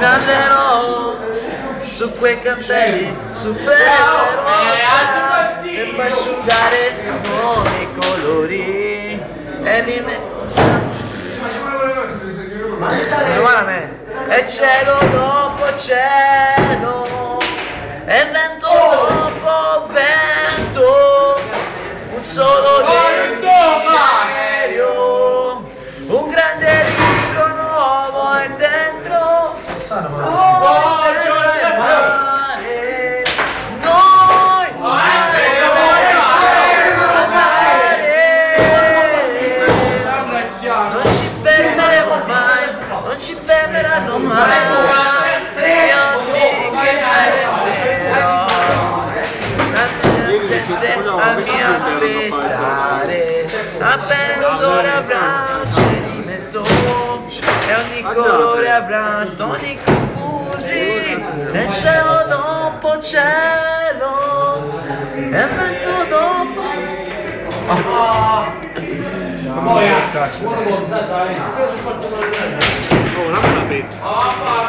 Cannerò su quei capelli, su pelle rosa per poi asciugare nuovi colori. E li metto. Domani a me. E cielo dopo cielo e vento dopo vento un solo desiderio mi aspettare appena il sole avrà un cedimento e ogni colore avrà toni confusi e cielo dopo cielo e vento dopo. Oh, complete.